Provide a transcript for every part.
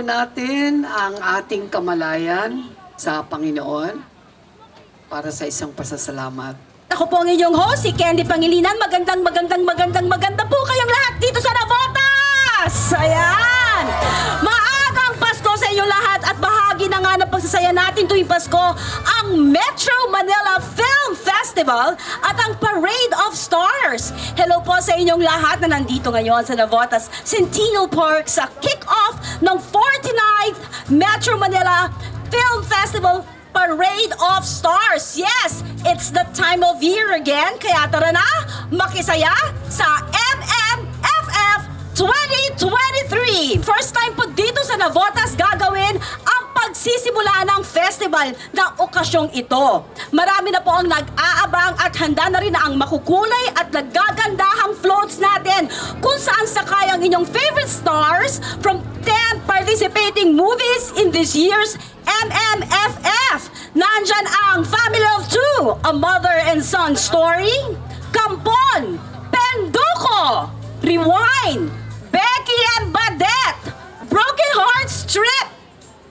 Po natin ang ating kamalayan sa Panginoon para sa isang pasasalamat. Ako po ang inyong host, si Candy Pangilinan. Magandang, magandang, magandang, maganda po kayong lahat dito sa Navotas! Ayan! Maagang Pasko sa inyo lahat at bahagi na nga ng pagsasaya natin tuwing Pasko ang Metro Manila Festival at ang Parade of Stars. Hello po sa inyong lahat na nandito ngayon sa Navotas Centennial Park sa kick-off ng 49th Metro Manila Film Festival Parade of Stars. Yes, it's the time of year again. Kaya tara na, makisaya sa MMFF 2023. First time po dito sa Navotas gagawin ang pagsisimula ng festival na okasyong ito. Marami na po ang nag-aabang at handa na rin na ang makukulay at nagagandahang floats natin kung saan sakay ang inyong favorite stars from 10 participating movies in this year's MMFF. Nandyan ang Family of Two, a mother and son story, Kampon, Penduko, Rewind,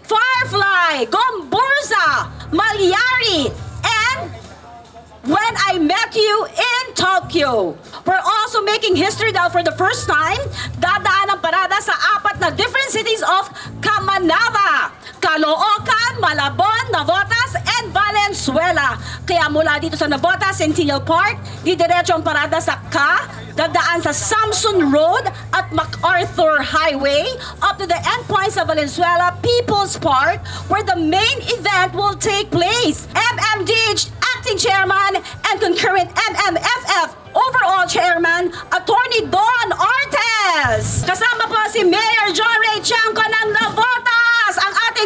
Firefly, Gomburza, Malyari, and When I Met You in Tokyo. We're also making history now for the first time. Dadaan ang parada sa apat na different cities of Kamanava, Caloocan, Malabon, Navotas, and Valenzuela. Kaya mula dito sa Navotas Centennial Park, didiretso ang parada sa Ka, dadaan sa Samson Road at MacArthur Highway up to the endpoint sa Valenzuela People's Park where the main event will take place. MMDH Acting Chairman and concurrent MMFF Overall Chairman, Attorney Don Artes. Kasama po si Mayor John Ray Chanco ng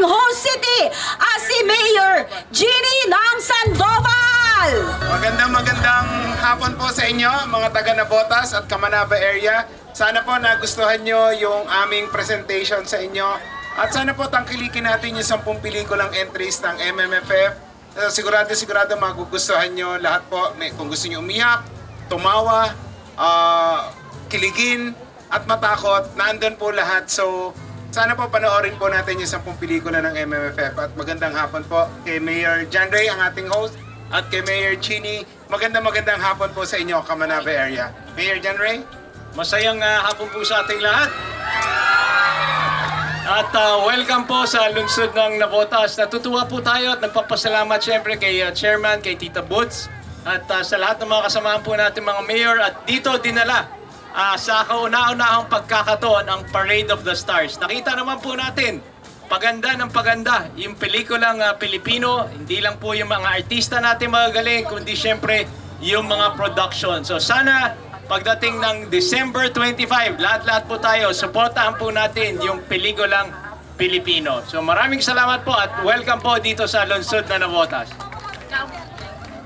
ating host city, at si Mayor Jeannie ng Sandoval. Magandang magandang hapon po sa inyo, mga taga Nabotas at Kamanaba area. Sana po nagustuhan nyo yung aming presentation sa inyo. At sana po tangkilikin natin yung 10 pelikulang entries ng MMFF. Uh, sigurado, sigurado magugustuhan nyo lahat po. May, kung gusto nyo umiyak, tumawa, ah, kiligin, at matakot, nandun po lahat. So, sana po panoorin po natin yung 10 pelikula ng MMFF. At magandang hapon po kay Mayor John Ray, ang ating host, at kay Mayor Chini. Magandang magandang hapon po sa inyo, Kamanaba area. Mayor John Ray? Masayang ah, hapon po sa ating lahat. At ah, welcome po sa lungsod ng Navotas. Natutuwa po tayo at nagpapasalamat siyempre kay ah, Chairman, kay Tita Boots, at ah, sa lahat ng mga kasamahan po natin mga mayor. At dito dinala ah, sa kauna-unahang pagkakataon ang Parade of the Stars. Nakita naman po natin, paganda ng paganda, yung pelikulang ah, Pilipino, hindi lang po yung mga artista natin magagaling, kundi siyempre yung mga production. So sana pagdating ng December 25, lahat-lahat po tayo, supportahan po natin yung pelikulang Pilipino. So maraming salamat po at welcome po dito sa Lungsod na Navotas.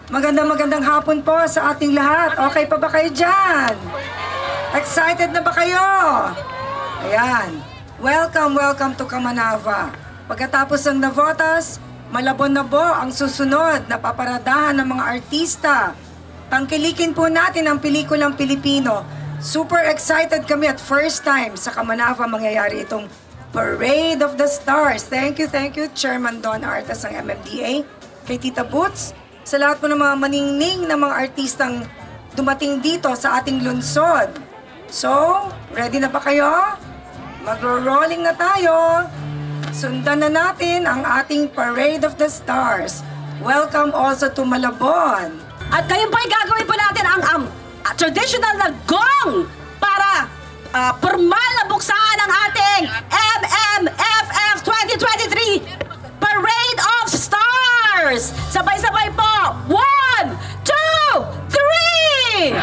Magandang magandang hapon po sa ating lahat. Okay pa ba kayo dyan? Excited na ba kayo? Ayan. Welcome, welcome to Kamanava. Pagkatapos ng Navotas, Malabon na po ang susunod na paparadahan ng mga artista. Tangkilikin po natin ang pelikulang Pilipino. Super excited kami at first time sa Kamanava mangyayari itong Parade of the Stars. Thank you, thank you, Chairman Don Artas ng MMDA, kay Tita Boots, sa lahat po ng mga maningning na mga artistang dumating dito sa ating lunsod. So, ready na ba kayo? Magro-rolling na tayo. Sundan na natin ang ating Parade of the Stars. Welcome also to Malabon. At ngayon po ay gagawin po natin ang um, traditional na gong para ah, formal na buksan ang ating MMFF 2023 Parade of Stars! Sabay-sabay po! One, two, three!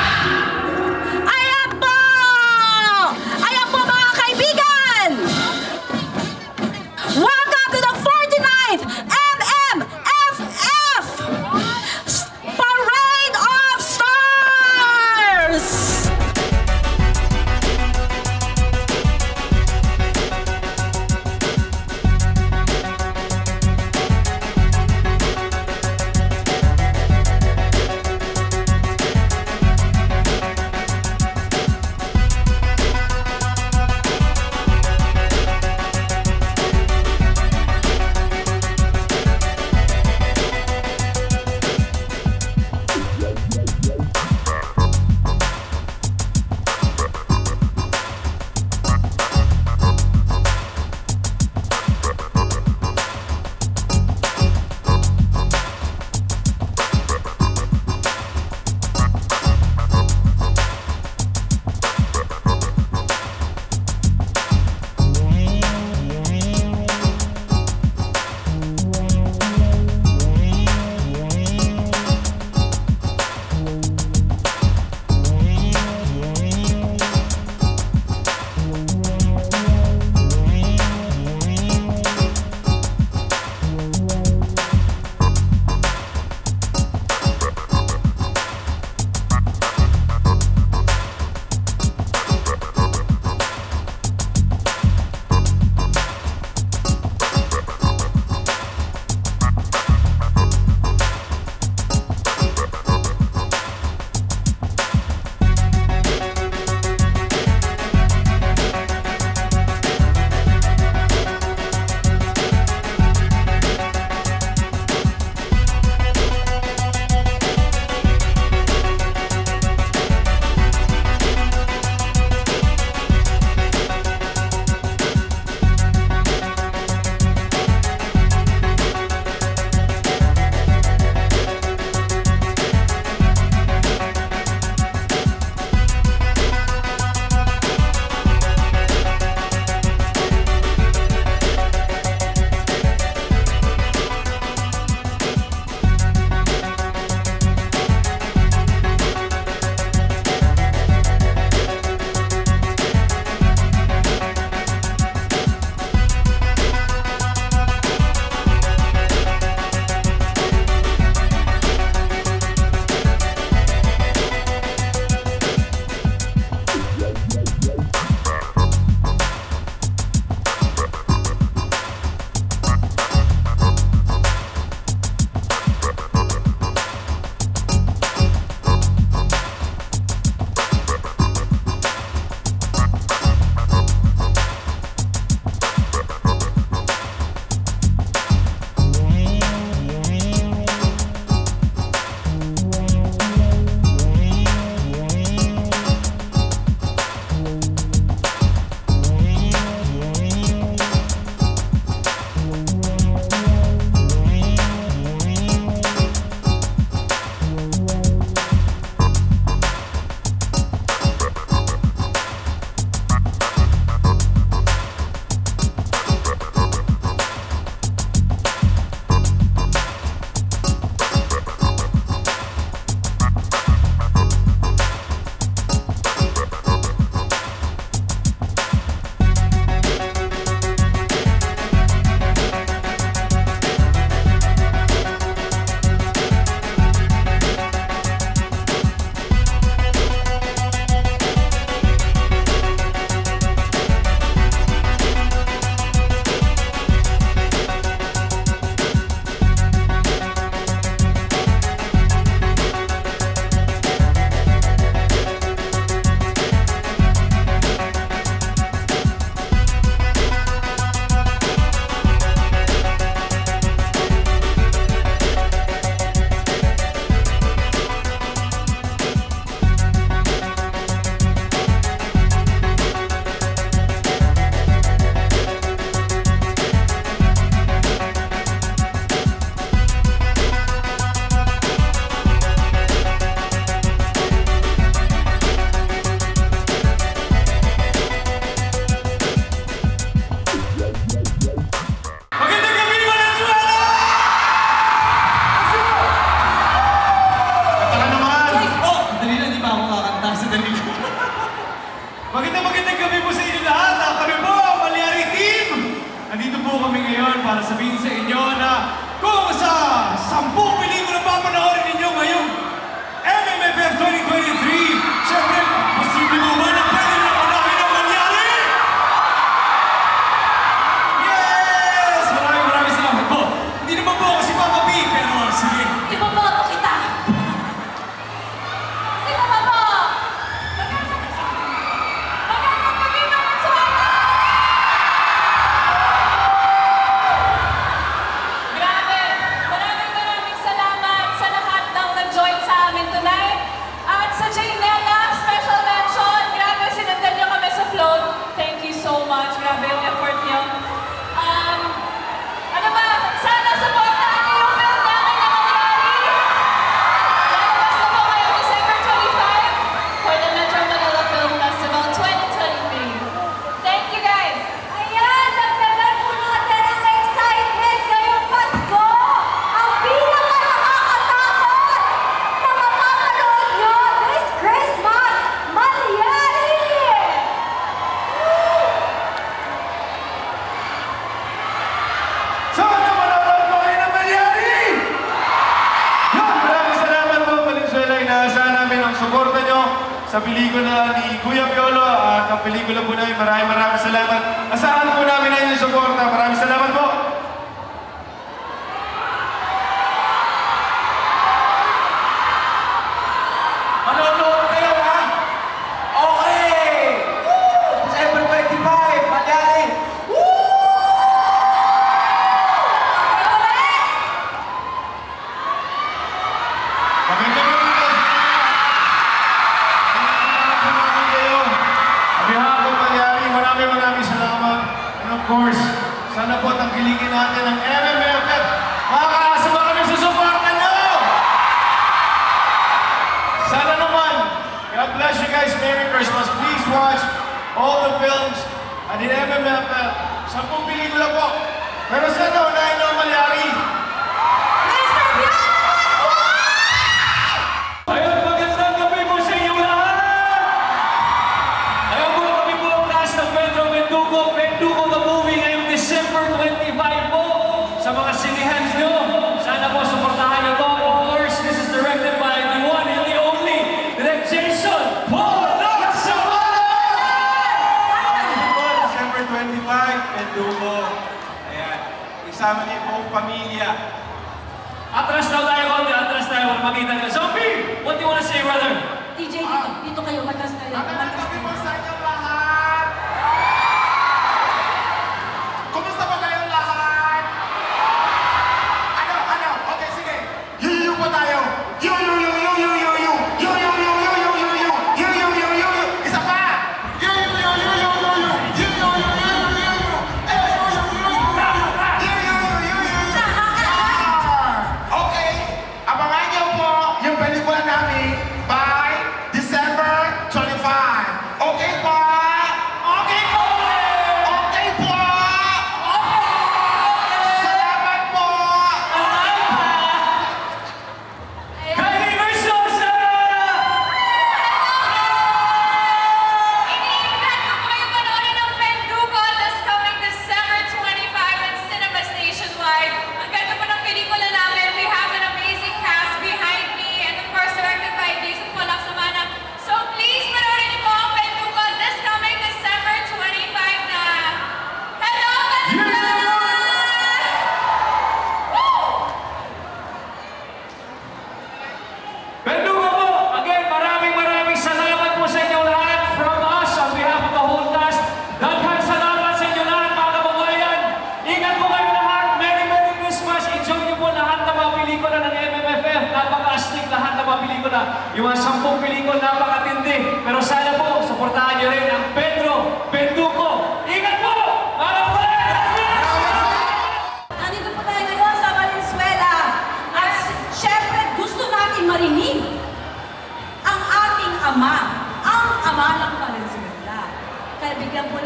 Pelikula po namin. Maraming maraming pamilya. Atras daw tayo konti, atras tayo makita nyo. Zombie, what do you wanna say, brother? DJ, dito, dito kayo, matas kayo. Matas kayo.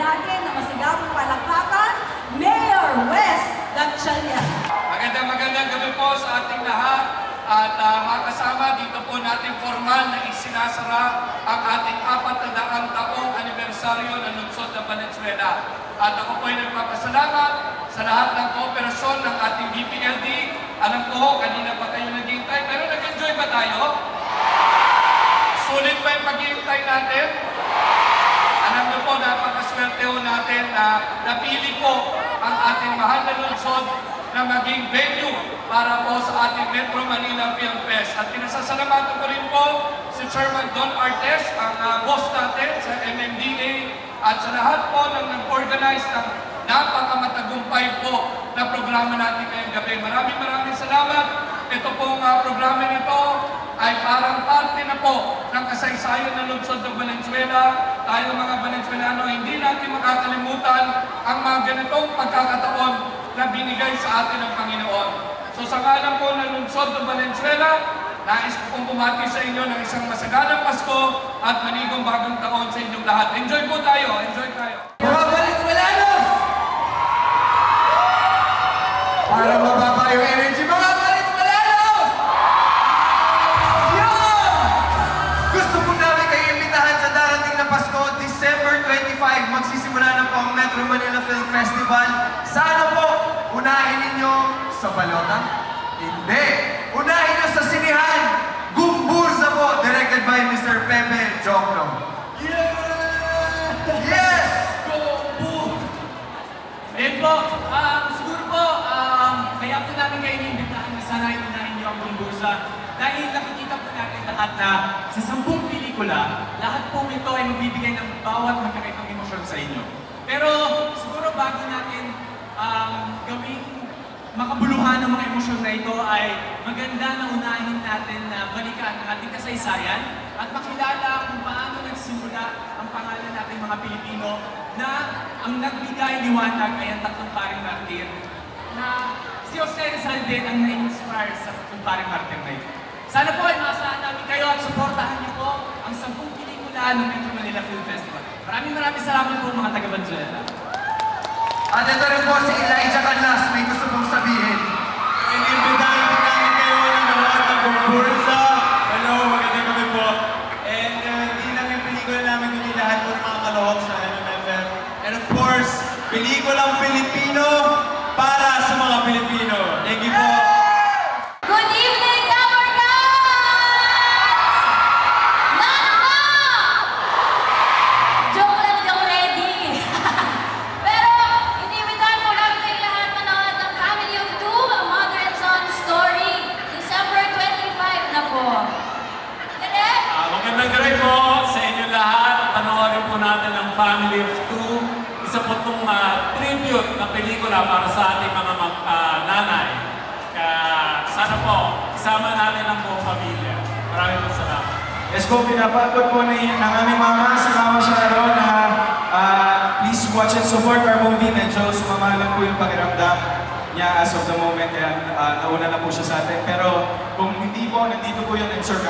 Natin ng masigabong palakpakan, Mayor Wes Gatchalian. Magandang magandang gabi po sa ating lahat at uh, mga kasama dito po natin formal na isinasara ang ating apat na daang taong anibersaryo ng lungsod ng Valenzuela. At ako po ay nagpapasalamat sa lahat ng kooperasyon ng ating BPLD. Alam ko, kanina pa kayo naghihintay, pero nag-enjoy ba tayo? Sulit ba yung paghihintay natin? Alam niyo po, napakaswerte ho natin na napili po ang ating mahal na lungsod na maging venue para po sa ating Metro Manila Film Fest. At pinasasalamatan ko rin po si Chairman Don Artes, ang uh, boss natin sa MMDA, at sa lahat po ng nag-organize ng napakamatagumpay po na programa natin ngayong gabi. Maraming maraming salamat. Ito pong uh, programa nito ay parang parte na po ng kasaysayan ng lungsod ng Valenzuela. Tayo mga Valenzuelano, hindi natin makakalimutan ang mga ganitong pagkakataon na binigay sa atin ng Panginoon. So sa ngalan po ng lungsod ng Valenzuela, nais ko pong bumati sa inyo ng isang masaganang Pasko at manigong bagong taon sa inyong lahat. Enjoy po tayo, enjoy tayo. Mga Valenzuelanos! Para mababa Festival. Sana po, unahin ninyo sa balota? Hindi! Unahin nyo sa sinihan! Gumbursa po, directed by Mr. Pepe Joke lang. Yes! Ayun po, um, siguro po, um, kaya po namin kayo inimbitahan na sana iunahin niyo ang Bumbusa. Dahil nakikita po natin lahat na sa sampung pelikula, lahat po ito ay magbibigay ng bawat magkakaibang emosyon sa inyo. Pero siguro bago natin um, gawing makabuluhan ng mga emosyon na ito ay maganda na unahin natin na balikan ang ating kasaysayan at makilala kung paano nagsimula ang pangalan natin mga Pilipino na ang nagbigay liwanag ay ang tatlong paring martir na si Jose Rizal din ang na-inspire sa tatlong paring martir na ito. Sana po ay maasahan namin kayo at suportahan niyo po ang sampung pelikula ng Metro Manila Film Festival. Maraming maraming salamat po mga taga-Venezuela. At ito rin po si Elijah Canas, may gusto pong sabihin.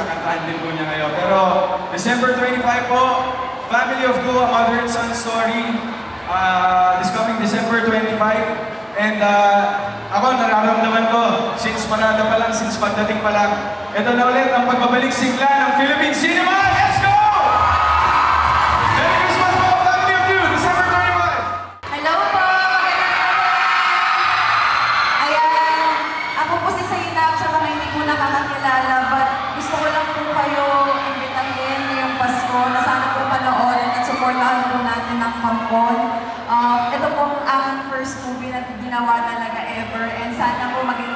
Kakantahan din po niya ngayon. Pero December 25 po, Family of Two, a mother and son story. ah, this coming December 25. And uh, ako, nararamdaman ko, since parada pa lang, since pagdating pa lang, ito na ulit ang pagbabalik sigla ng Philippine Cinema! Kampon. Uh, ito po ang aking first movie na ginawa talaga ever and sana po maging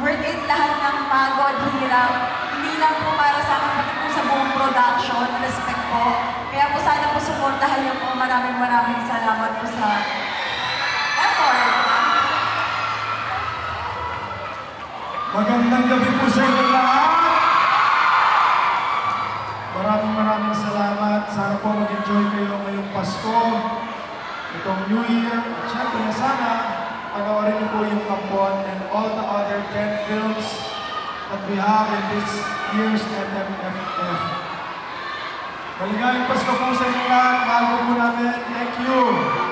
worth it lahat ng pagod, hirap. Hindi lang po para sa akin, pati po sa buong production, respect po. Kaya po sana po supportahan niyo po. Maraming maraming salamat po sa effort. Magandang gabi po sa inyo lahat. Maraming maraming salamat. Sana po mag-enjoy kayo ngayong Pasko, itong New Year. At syempre, sana panoorin niyo po yung Kampon and all the other 10 films that we have in this year's NMFF. Maligayang Pasko po sa inyo lahat. Mahal po namin. Thank you.